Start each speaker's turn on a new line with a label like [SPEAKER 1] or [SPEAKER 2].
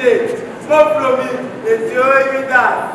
[SPEAKER 1] Egypt, smoke from me, it's